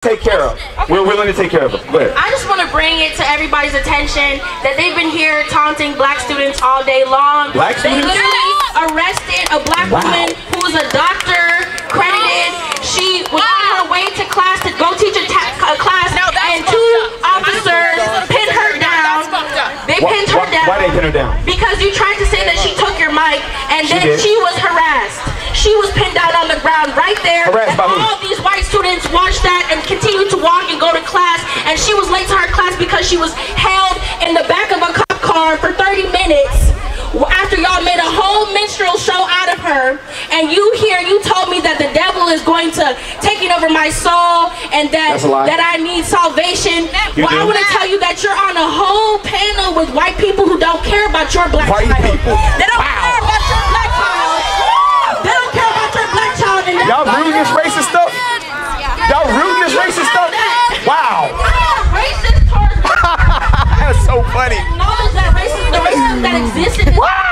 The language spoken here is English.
take care of. We're willing to take care of them. Go ahead. I just want to bring it to everybody's attention that they've been here taunting black students all day long. Black they students? literally arrested a black Wow. woman who was a doctor, credited. She was on her way to class to go teach a, ta- a class, and two officers pinned her down. They Why, pinned her why, down. why they pin her down? Because you tried to say that she took your mic, and She then did. she was harassed. She was pinned down on the ground right there. Harassed and by who? all these white students watched that and continued to walk and go to class. And she was late to her class because she was held in the back of a cop car for 30 minutes after y'all made a whole minstrel show out of her. And you here, you told me that the devil is going to take it over my soul and that That's a lie. that I need salvation. You well, I want to tell you that you're on a whole panel with white people who don't care about your black White child. people. They don't care so funny. knowledge that racism, the racism that exists in this